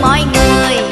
mọi người.